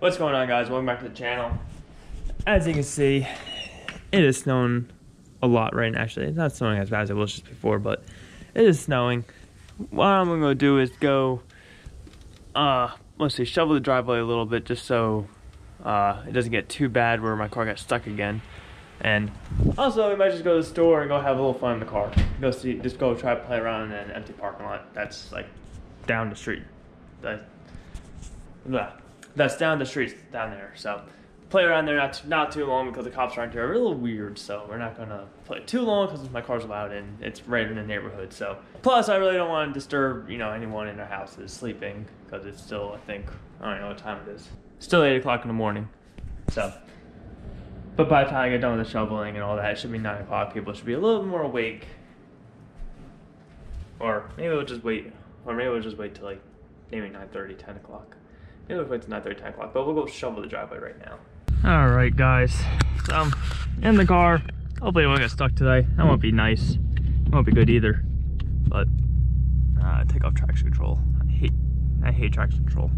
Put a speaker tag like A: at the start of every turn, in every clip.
A: What's going on guys? Welcome back to the channel. As you can see, it is snowing a lot right now. Actually, it's not snowing as bad as it was just before, but it is snowing. What I'm gonna do is go, uh, let's see, shovel the driveway a little bit just so uh, it doesn't get too bad where my car got stuck again. And also, we might just go to the store and go have a little fun in the car. Go see, just go try to play around in an empty parking lot that's like down the street. That, that's down the street down there. So play around there not too, not too long because the cops aren't here. A little weird, so we're not gonna play too long because my car's loud and it's right in the neighborhood. So plus, I really don't want to disturb you know anyone in their houses sleeping because it's still I think I don't know what time it is. Still eight o'clock in the morning. So. But by the time I get done with the shoveling and all that, it should be 9 o'clock. People should be a little more awake. Or maybe we'll just wait. Or maybe we'll just wait till like maybe 9 30, 10 o'clock. It looks like it's not 10 o'clock, but we'll go shovel the driveway right now. All right, guys. So I'm in the car. Hopefully I won't get stuck today. That won't be nice. It won't be good either. But uh, take off traction control. I hate, I hate traction control.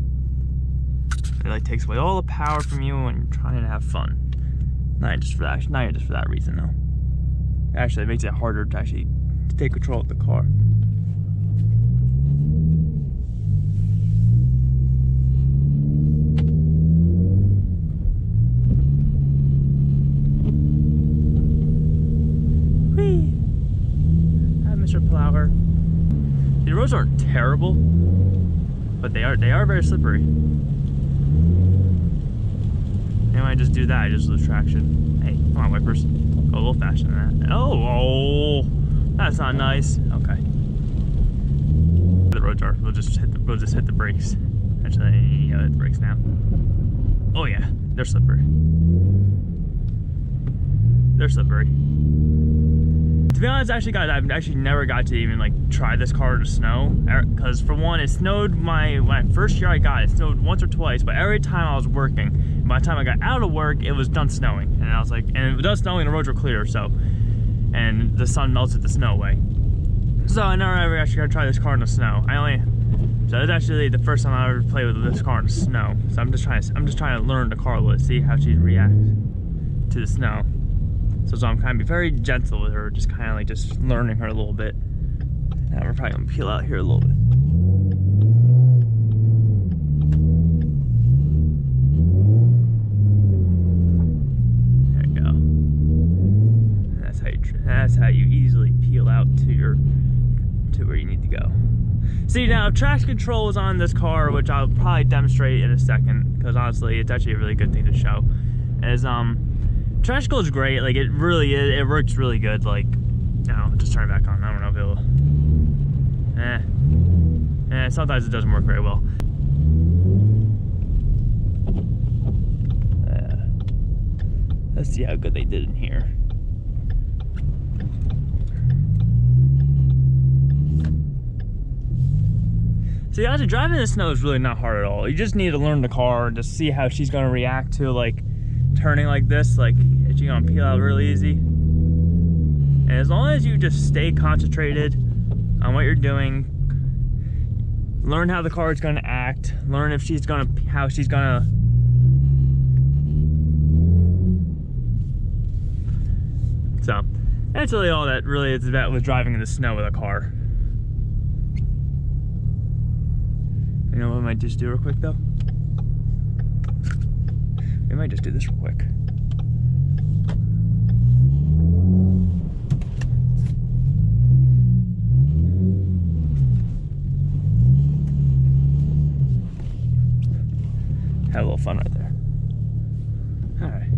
A: It like takes away all the power from you when you're trying to have fun. Not just for that, not just for that reason though. Actually, it makes it harder to actually take control of the car. Roads aren't terrible, but they are they are very slippery. And I just do that, I just lose traction. Hey, come on, wipers. Go a little faster than that. Oh, oh, that's not nice. Okay. The roads are. We'll just hit the we'll just hit the brakes. Actually, yeah, hit the brakes now. Oh yeah, they're slippery. They're slippery be honest, actually, guys, I've actually never got to even like try this car in the snow. Because er, for one, it snowed my I first year I got it, it snowed once or twice. But every time I was working, by the time I got out of work, it was done snowing, and I was like, and it was done snowing, the roads were clear, so, and the sun melted the snow away. So I never ever actually got to try this car in the snow. I only so it's actually the first time I ever played with this car in the snow. So I'm just trying to I'm just trying to learn the car a little, see how she reacts to the snow. So, so I'm kind of be very gentle with her, just kind of like just learning her a little bit. Now we're probably gonna peel out here a little bit. There you go. That's how you, that's how you easily peel out to your, to where you need to go. See now, traction control is on this car, which I'll probably demonstrate in a second, because honestly, it's actually a really good thing to show. Is um, Trash is great. Like it really is. It works really good. Like, no, just turn it back on. I don't know if it'll. Eh. Eh. Sometimes it doesn't work very well. Uh, let's see how good they did in here. See, actually driving in the snow is really not hard at all. You just need to learn the car and just see how she's gonna react to like turning like this, like it's gonna peel out really easy. And as long as you just stay concentrated on what you're doing, learn how the car is gonna act, learn if she's gonna, how she's gonna So, that's really all that really is about with driving in the snow with a car. You know what I might just do real quick though? We might just do this real quick. Had a little fun right there. Alright.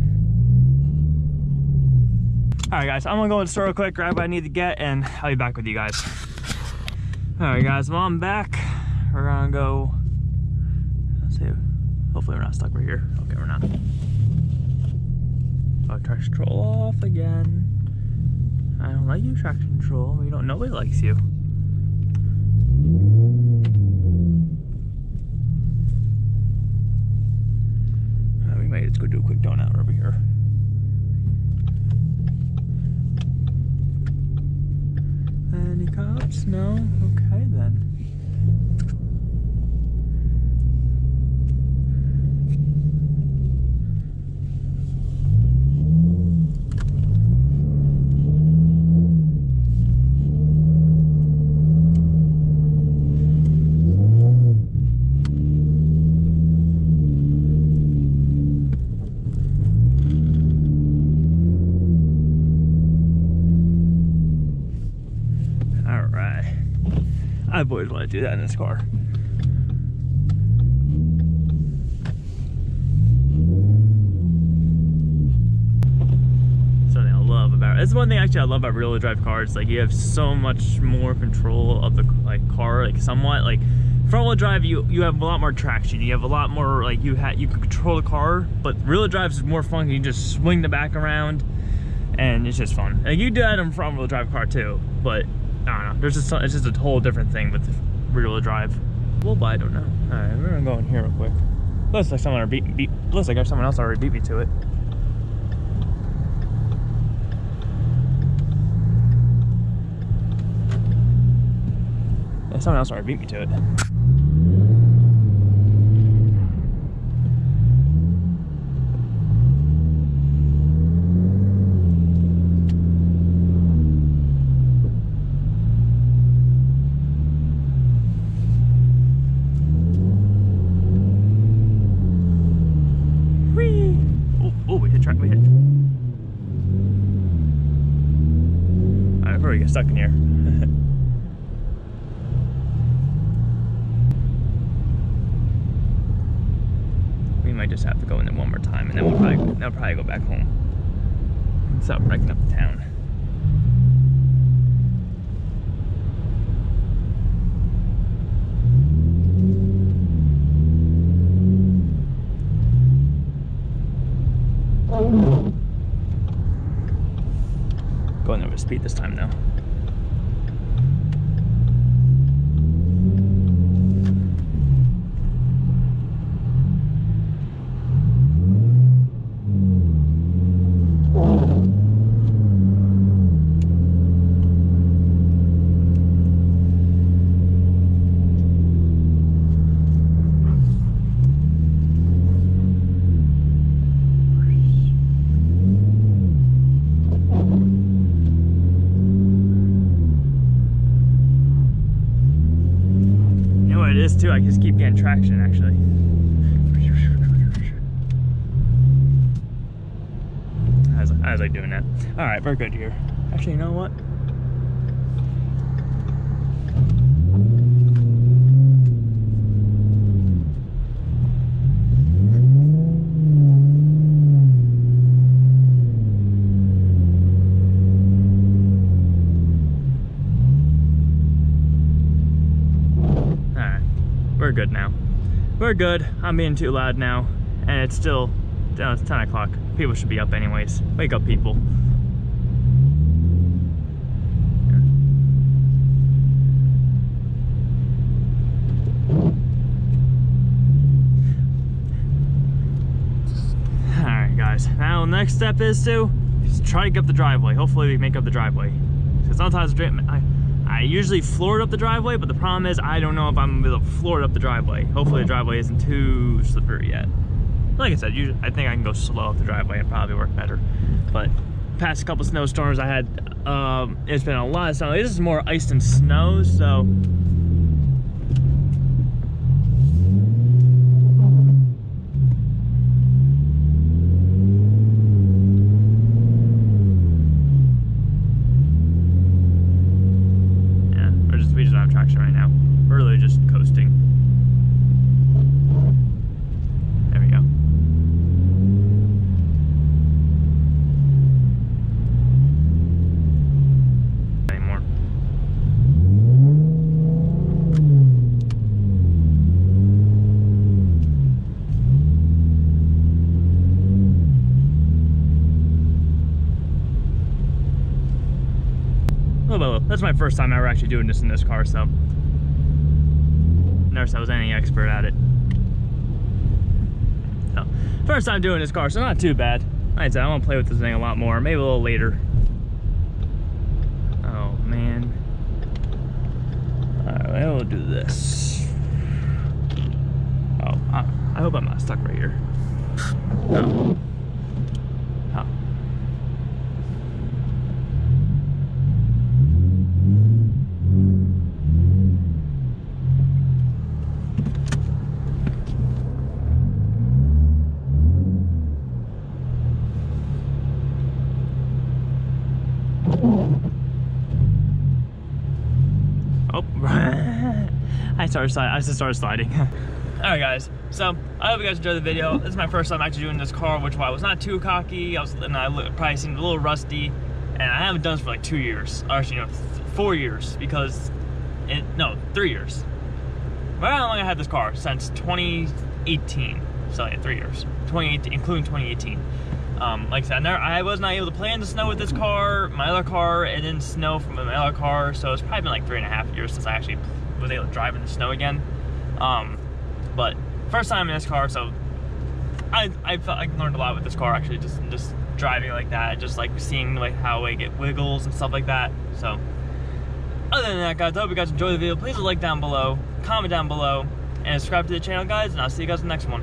A: Guys, I'm gonna go in the store real quick, grab what I need to get, and I'll be back with you guys. Alright guys, well I'm back. We're gonna go, Hopefully we're not stuck right here. Okay, we're not. Oh, traction control off again. I don't like you, traction control. We don't, nobody likes you. Uh, we might just go do a quick donut over here. Any cops? No? Okay then. Always wanted to do that in this car. Something I love about it's one thing actually I love about rear-wheel drive cars. Like you have so much more control of the like car, like somewhat like front-wheel drive. You you have a lot more traction. You have a lot more like you have you can control the car, but rear-wheel drive is more fun. You just swing the back around, and it's just fun. Like you do that in front-wheel drive car too, but I don't know. There's just it's just a whole different thing with rear-wheel drive. Well, but I don't know. All right, we're gonna go in here real quick. Looks like someone beat, beat looks like someone else already beat me to it. Someone else already beat me to it. Whee! Oh, we hit. Alright, we get stuck in here. we might just have to go in there one more time and then we'll probably, then we'll probably go back home. Stop wrecking up the town. Going over speed this time now. Is too? I just keep getting traction actually. How's, I doing that? All right, we're good here. Actually, you know what? Alright, we're good now. We're good. I'm being too loud now, and it's still, it's 10 o'clock. People should be up anyways. Wake up, people. Now, next step is to try to get up the driveway. Hopefully, we make up the driveway. Because sometimes I, I usually floor it up the driveway, but the problem is I don't know if I'm able to floor it up the driveway. Hopefully the driveway isn't too slippery yet. Like I said, usually, I think I can go slow up the driveway and probably work better. But past a couple snowstorms I had, um, it's been a lot of snow. This is more ice than snow, so. That's my first time ever actually doing this in this car, so never said I was any expert at it. So, first time doing this car, so not too bad. Like I said, I want to play with this thing a lot more, maybe a little later. Oh, man. Alright, well, we'll do this. Oh, I, I hope I'm not stuck right here. No. Started sliding. I just started sliding. Alright guys, so I hope you guys enjoyed the video. This is my first time actually doing this car, which why I was not too cocky. I was and I probably seemed a little rusty. And I haven't done this for like two years. Or actually, no, four years because it no, three years. But how long I had this car? Since 2018. So yeah, three years. 2018, including 2018. Um, like I said, I, never, I, was not able to play in the snow with this car. My other car, it didn't snow from my other car, so it's probably been like three and a half years since I actually was able to drive in the snow again. Um, but first time in this car, so I I felt I learned a lot with this car actually, just just driving like that, just like seeing like how I get wiggles and stuff like that. So other than that, guys, I hope you guys enjoy the video. Please like down below, comment down below, and subscribe to the channel, guys, and I'll see you guys in the next one.